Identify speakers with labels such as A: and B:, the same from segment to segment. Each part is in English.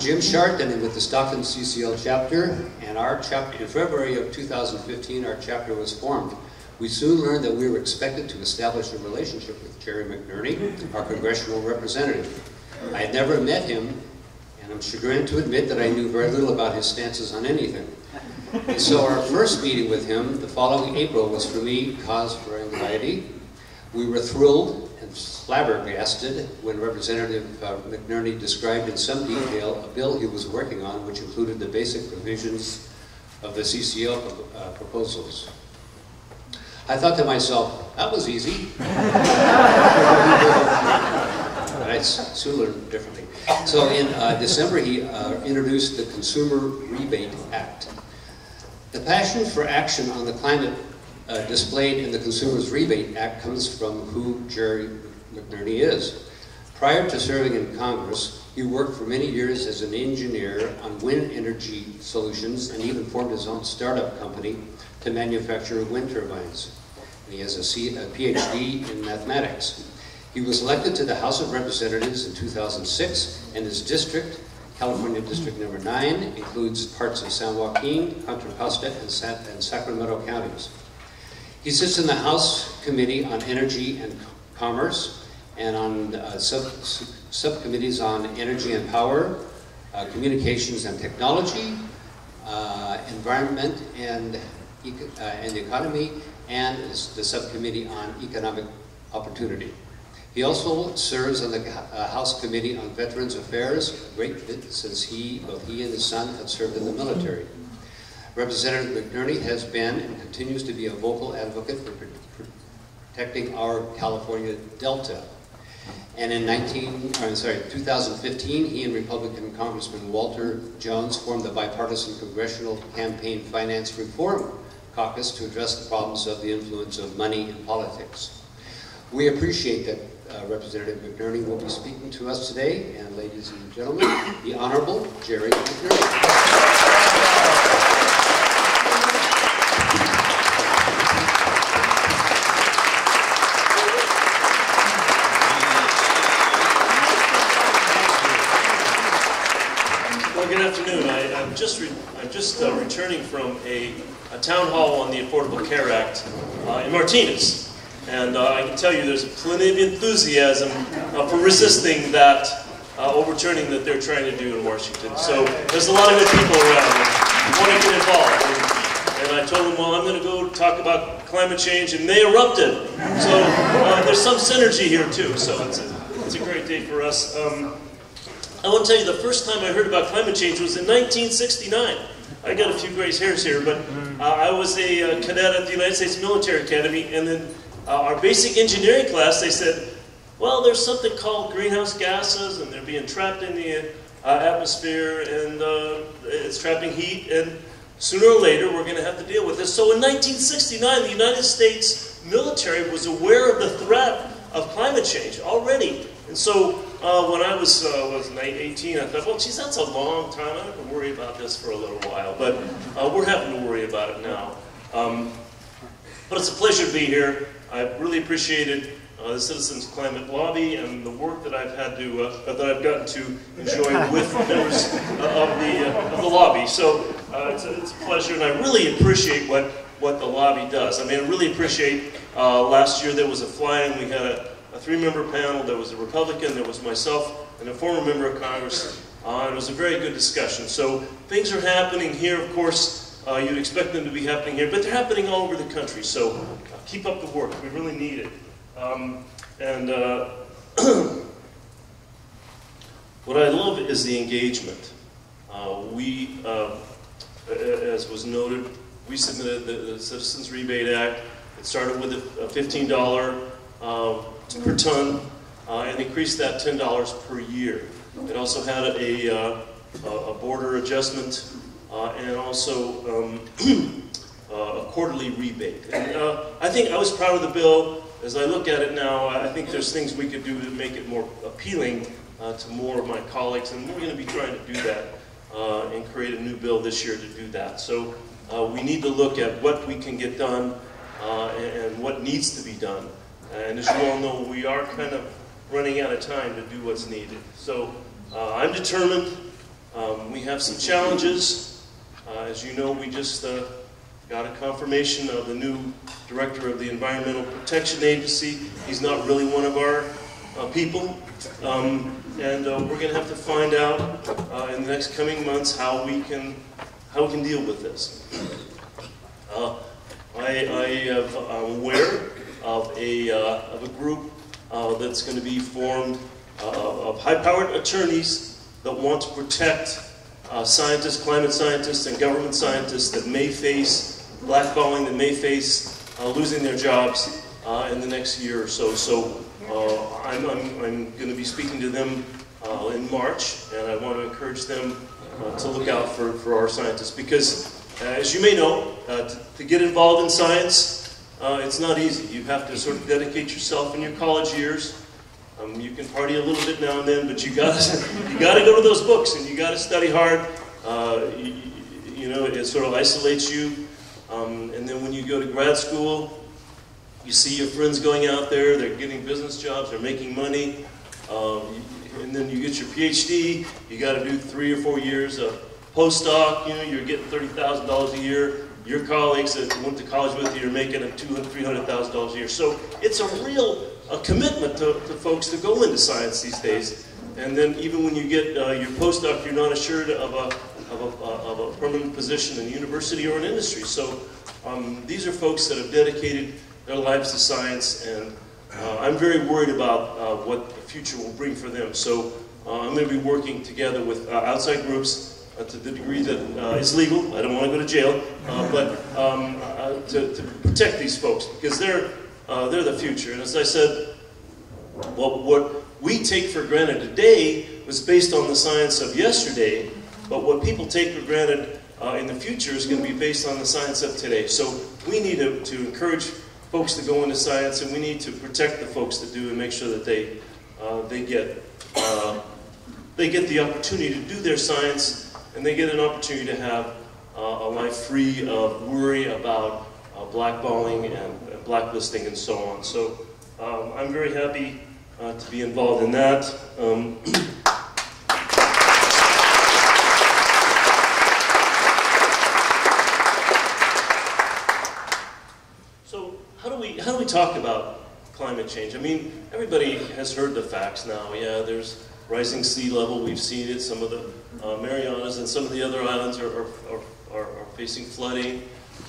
A: Jim Sharton with the Stockton CCL chapter, and our chapter, in February of 2015, our chapter was formed. We soon learned that we were expected to establish a relationship with Jerry McNerney, our congressional representative. I had never met him, and I'm chagrined to admit that I knew very little about his stances on anything. And so our first meeting with him the following April was for me cause for anxiety. We were thrilled flabbergasted when Representative uh, McNerney described in some detail a bill he was working on which included the basic provisions of the CCL uh, proposals. I thought to myself, that was easy. I soon learned differently. So in uh, December, he uh, introduced the Consumer Rebate Act. The passion for action on the climate uh, displayed in the Consumers Rebate Act comes from who Jerry McNerney is. Prior to serving in Congress, he worked for many years as an engineer on wind energy solutions and even formed his own startup company to manufacture wind turbines. And he has a, C, a PhD in mathematics. He was elected to the House of Representatives in 2006, and his district, California District Number 9, includes parts of San Joaquin, Contra Costa, and, San, and Sacramento counties. He sits in the House Committee on Energy and Commerce, and on uh, sub subcommittees on energy and power, uh, communications and technology, uh, environment and, uh, and economy, and the subcommittee on economic opportunity. He also serves on the uh, House Committee on Veterans Affairs, great since he, both he and his son had served in the military. Representative McNerney has been and continues to be a vocal advocate for protecting our California Delta and in 19, I'm sorry, 2015, he and Republican Congressman Walter Jones formed the Bipartisan Congressional Campaign Finance Reform Caucus to address the problems of the influence of money in politics. We appreciate that uh, Representative McNerney will be speaking to us today, and ladies and gentlemen, the Honorable Jerry McNerney.
B: Just I'm just uh, returning from a, a, town hall on the Affordable Care Act uh, in Martinez. And uh, I can tell you there's plenty of enthusiasm uh, for resisting that uh, overturning that they're trying to do in Washington. So there's a lot of good people around who want to get involved. And, and I told them, well, I'm going to go talk about climate change, and they erupted. So uh, there's some synergy here, too. So it's a, it's a great day for us. Um, I want to tell you the first time I heard about climate change was in 1969. I got a few gray hairs here, but uh, I was a uh, cadet at the United States Military Academy, and then uh, our basic engineering class, they said, well, there's something called greenhouse gases, and they're being trapped in the uh, atmosphere, and uh, it's trapping heat, and sooner or later we're going to have to deal with this. So in 1969, the United States military was aware of the threat of climate change already. And so uh, when I was, uh, was 18, I thought, well, geez, that's a long time. I have to worry about this for a little while. But uh, we're having to worry about it now. Um, but it's a pleasure to be here. I really appreciated uh, the Citizens Climate Lobby and the work that I've had to, uh, that I've gotten to enjoy with members uh, of, the, of the lobby. So it's a, it's, a, pleasure, and I really appreciate what, what the lobby does. I mean, I really appreciate last year there was a fly-in. We had a three-member panel. There was a Republican, there was myself, and a former member of Congress. Uh, it was a very good discussion. So things are happening here, of course. Uh, you'd expect them to be happening here, but they're happening all over the country. So uh, keep up the work. We really need it. Um, and uh, what I love is the engagement. Uh, we, uh, as was noted, we submitted the, the, Citizens Rebate Act. It started with a $15 per ton uh, and increased that $10 per year. It also had a, uh, a border adjustment uh, and also um, a quarterly rebate. And, uh, I think I was proud of the bill. As I look at it now, I think there's things we could do to make it more appealing uh, to more of my colleagues, and we're going to be trying to do that uh, and create a new bill this year to do that. So we need to look at what we can get done and, and what needs to be done. And as you all know, we are kind of running out of time to do what's needed. So uh, I'm determined Um, we have some challenges. Uh, as you know, we just uh, got a confirmation of the new director of the Environmental Protection Agency. He's not really one of our uh, people. Um, and uh, we're going to have to find out uh, in the next coming months how we can how we can deal with this. I, I am aware of a, uh, of a group uh, that's going to be formed uh, of high-powered attorneys that want to protect uh, scientists, climate scientists, and government scientists that may face blackballing, that may face uh, losing their jobs in the next year or so. So I'm, I'm, I'm going to be speaking to them in March, and I want to encourage them to look out for, for our scientists because uh, as you may know, uh, to, to, get involved in science, uh, it's not easy. You have to sort of dedicate yourself in your college years. Um, you can party a little bit now and then, but you got you got to go to those books and you got to study hard. You, you, know, it sort of isolates you. Um, and then when you go to grad school, you see your friends going out there, they're getting business jobs, they're making money, um, and then you get your PhD, you got to do three or four years of postdoc, you know, you're getting $30,000 a year. Your colleagues that went to college with you are making $200,000, $300,000 a year. So it's a real a commitment to, to folks to go into science these days. And then even when you get uh, your postdoc, you're not assured of a, of a, of a permanent position in a university or an industry. So um, these are folks that have dedicated their lives to science, and uh, I'm very worried about uh, what the future will bring for them. So uh, I'm going to be working together with uh, outside groups uh, to the degree that uh, it's legal. I don't want to go to jail, uh, but um, uh, to, to, protect these folks because they're uh, they're the future. And as I said, well, what we take for granted today was based on the science of yesterday, but what people take for granted uh, in the future is going to be based on the science of today. So we need to, to encourage folks to go into science, and we need to protect the folks that do and make sure that they they get they get the opportunity to do their science and they get an opportunity to have uh, a life free of worry about uh, blackballing and blacklisting and so on. So um, I'm very happy uh, to be involved in that. Um, so how do we how do we talk about climate change? I mean, everybody has heard the facts now. Yeah, there's rising sea level. We've seen it. Some of the uh, Marianas and some of the other islands are, are, are, are facing flooding.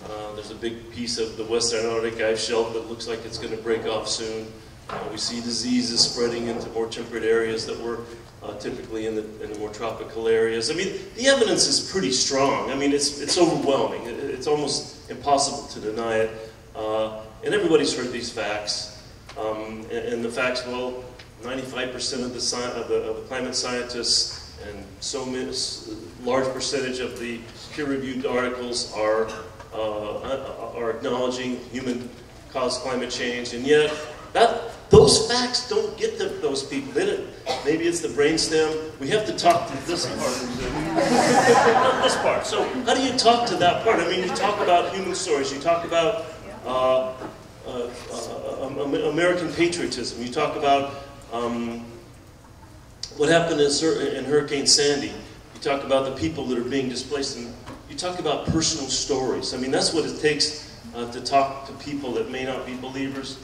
B: Uh, there's a big piece of the West Antarctic ice shelf that looks like it's going to break off soon. Uh, we see diseases spreading into more temperate areas that were uh, typically in the, in the more tropical areas. I mean, the evidence is pretty strong. I mean, it's, it's overwhelming. It, it's almost impossible to deny it. Uh, and everybody's heard these facts. Um, and, and the facts, well, 95% of the, of, the, of the climate scientists and so many, large percentage of the peer-reviewed articles are, uh, uh, are acknowledging human-caused climate change, and yet that, those facts don't get to those people. maybe it's the brainstem. We have to talk to this part. this part. So how do you talk to that part? I mean, you talk about human stories. You talk about uh, uh, uh um, American patriotism. You talk about um, what happened in, in Hurricane Sandy? You talk about the people that are being displaced, and you talk about personal stories. I mean, that's what it takes uh, to talk to people that may not be believers.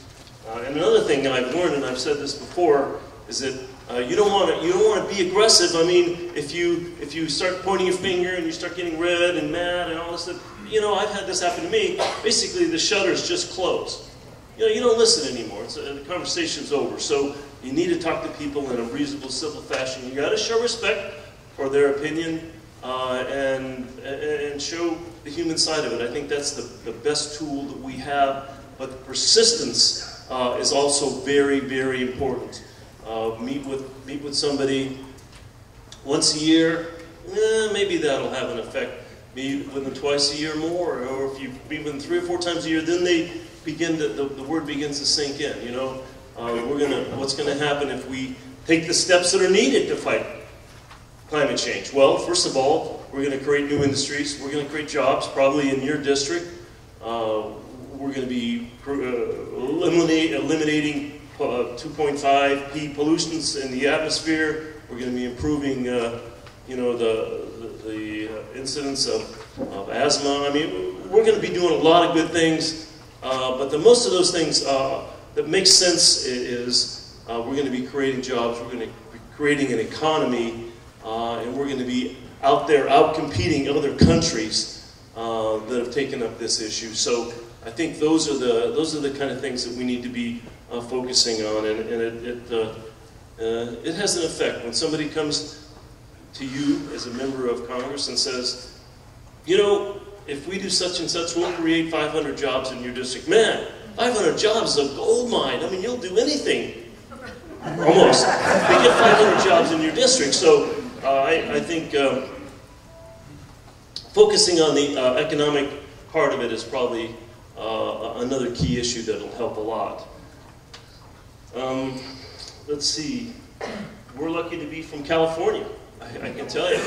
B: Uh, and another thing I've learned, and I've said this before, is that uh, you don't want to you don't want to be aggressive. I mean, if you if you start pointing your finger and you start getting red and mad and all this stuff, you know, I've had this happen to me. Basically, the shutters just close. You know, you don't listen anymore. It's, uh, the conversation's over. So you need to talk to people in a reasonable, civil fashion. You got to show respect for their opinion uh, and, and show the human side of it. I think that's the, the best tool that we have. But persistence uh, is also very, very important. Uh, meet with meet with somebody once a year. Eh, maybe that'll have an effect. Meet with them twice a year more, or if you meet with them three or four times a year, then they begin to, the, the word begins to sink in. You know, uh, we're gonna, what's going to happen if we take the steps that are needed to fight climate change? Well, first of all, we're going to create new industries. We're going to create jobs, probably in your district. Uh, we're going to be uh, eliminate, eliminating uh, 2.5 P pollutants in the atmosphere. We're going to be improving uh, you know, the, the, the incidence of, of asthma. I mean, we're going to be doing a lot of good things, uh, but the most of those things uh, that makes sense is uh, we're going to be creating jobs, we're going to be creating an economy, uh, and we're going to be out there out competing other countries uh, that have taken up this issue. So I think those are the those are the kind of things that we need to be uh, focusing on, and, and it it, uh, uh, it has an effect when somebody comes to you as a member of Congress and says, you know, if we do such and such, we'll create 500 jobs in your district. Man, 500 jobs is a gold mine. I mean, you'll do anything. Almost. They get 500 jobs in your district. So uh, I, I, think um, focusing on the uh, economic part of it is probably uh, another key issue that will help a lot. Um, let's see. We're lucky to be from California. I, I can tell you.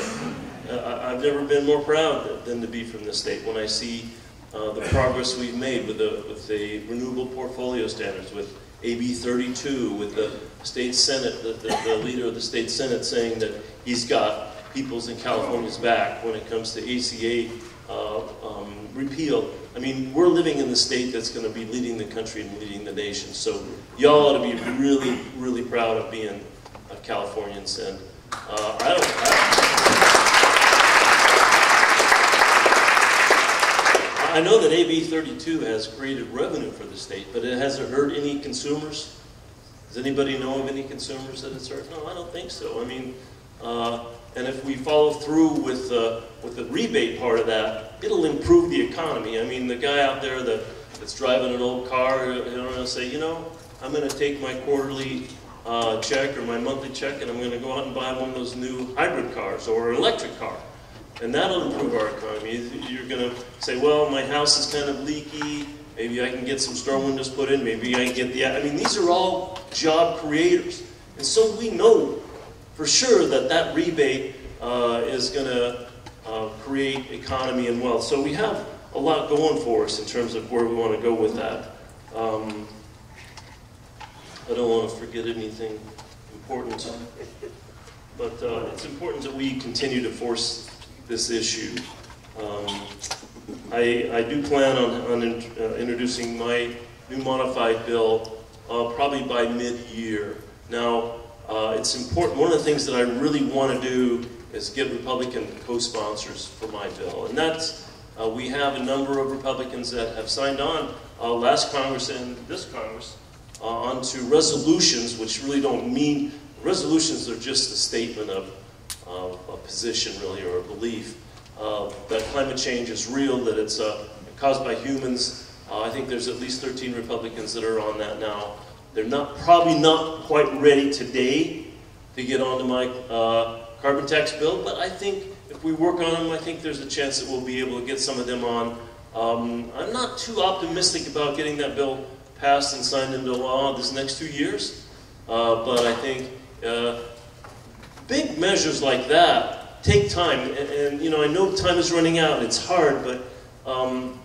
B: Uh, I've never been more proud than to be from this state when I see uh, the progress we've made with the, with the renewable portfolio standards, with AB 32, with the state senate, the, the, the leader of the state senate saying that he's got people's in California's back when it comes to ACA uh, um, repeal. I mean, we're living in the state that's going to be leading the country and leading the nation. So y'all ought to be really, really proud of being Californians. And uh, I don't. I, I know that AB 32 has created revenue for the state, but it hasn't hurt any consumers. Does anybody know of any consumers that it's hurt? No, I don't think so. I mean, uh, and if we follow through with uh, with the rebate part of that, it'll improve the economy. I mean, the guy out there that, that's driving an old car, you know, will say, you know, I'm going to take my quarterly uh, check or my monthly check and I'm going to go out and buy one of those new hybrid cars or electric car. And that'll improve our economy. You're going to say, well, my house is kind of leaky. Maybe I can get some storm windows put in. Maybe I can get the... I mean, these are all job creators. And so we know for sure that that rebate uh, is going to uh, create economy and wealth. So we have a lot going for us in terms of where we want to go with that. Um, I don't want to forget anything important, but uh, it's important that we continue to force this issue. Um, I, I, do plan on, on in, uh, introducing my new modified bill uh, probably by mid-year. Now, uh, it's important, one of the things that I really want to do is get Republican co-sponsors for my bill. And that's, uh, we have a number of Republicans that have signed on uh, last Congress and this Congress uh, onto resolutions, which really don't mean, resolutions are just a statement of, of a position really or a belief uh, that climate change is real, that it's uh, caused by humans. I think there's at least 13 Republicans that are on that now. They're not probably not quite ready today to get onto my uh, carbon tax bill, but I think if we work on them, I think there's a chance that we'll be able to get some of them on. Um, I'm not too optimistic about getting that bill passed and signed into law this next two years, uh, but I think uh, big measures like that take time, and, and, you know I know time is running out it's hard, but um,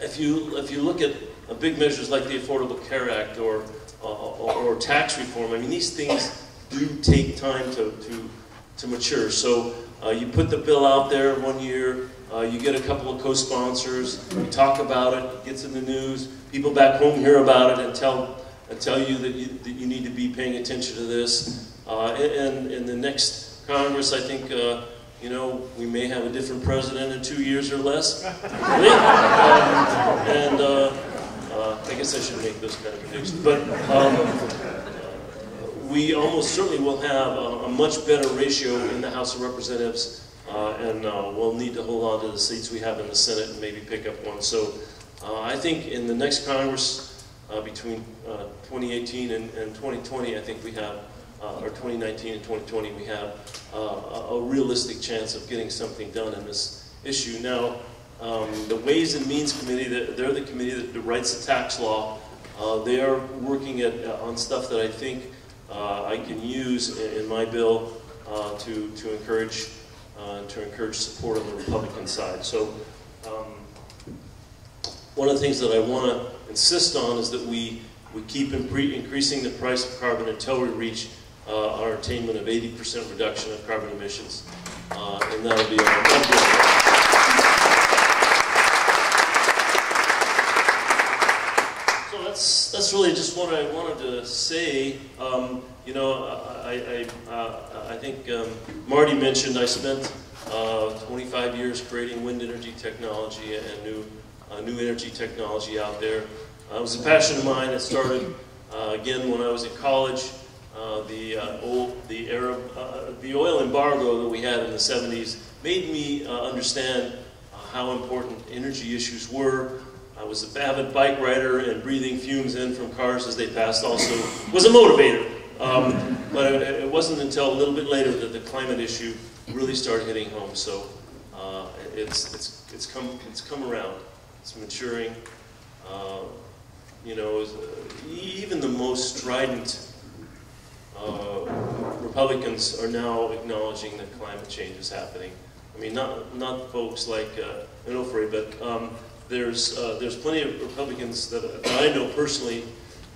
B: if you if you look at uh, big measures like the Affordable Care Act or, uh, or, or, tax reform. I mean, these things do take time to, to, to mature. So uh, you put the bill out there one year, uh, you get a couple of co-sponsors, you talk about it, it gets in the news, people back home hear about it and tell, and tell you that, you that you need to be paying attention to this. Uh, and in the next Congress, I think uh, you know, we may have a different president in two years or less. um, and uh, uh, I guess I should make those kind of predictions. But um, we almost certainly will have a, a, much better ratio in the House of Representatives, uh, and uh, we'll need to hold on to the seats we have in the Senate and maybe pick up one. So uh, I think in the next Congress, uh, between uh, 2018 and, and, 2020, I think we have, or 2019 and 2020, we have a, a realistic chance of getting something done in this issue. Now, um, the Ways and Means Committee, they're the committee that writes the tax law. Uh, they are working at, uh, on stuff that I think uh, I can use in, in my bill uh, to, to, encourage, uh, to encourage support on the Republican side. So um, one of the things that I want to insist on is that we, we keep increasing the price of carbon until we reach uh, our attainment of 80% reduction of carbon emissions. Uh, and that'll be our, that'll So that's, that's really just what I wanted to say. Um, you know, I, I, uh, I think um, Marty mentioned I spent uh, 25 years creating wind energy technology and new, uh, new energy technology out there. Uh, it was a passion of mine. It started again when I was in college. Uh, the old, the Arab, the oil embargo that we had in the 70s made me understand how important energy issues were. I was a avid bike rider, and breathing fumes in from cars as they passed also was a motivator. Um, but it, it, wasn't until a little bit later that the climate issue really started hitting home. So uh, it's, it's, it's, come, it's come around. It's maturing. Uh, you know, even the most strident uh, Republicans are now acknowledging that climate change is happening. I mean, not, not folks like uh, but um, there's, uh, there's plenty of Republicans that, that I know personally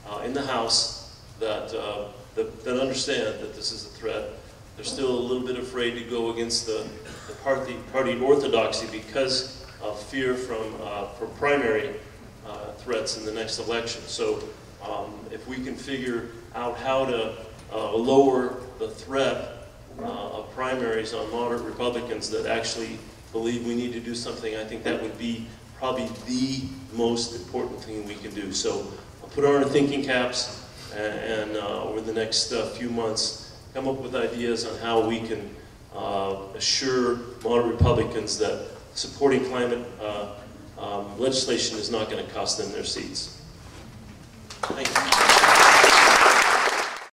B: uh, in the House that, uh, that, that, understand that this is a threat. They're still a little bit afraid to go against the, the party, party orthodoxy because of fear from, from primary threats in the next election. So um, if we can figure out how to lower the threat of primaries on moderate Republicans that actually believe we need to do something, I think that would be probably the most important thing we can do. So I'll put on our thinking caps and, and uh, over the next uh, few months come up with ideas on how we can uh, assure moderate Republicans that supporting climate uh, um, legislation is not going to cost them their seats. Thank you.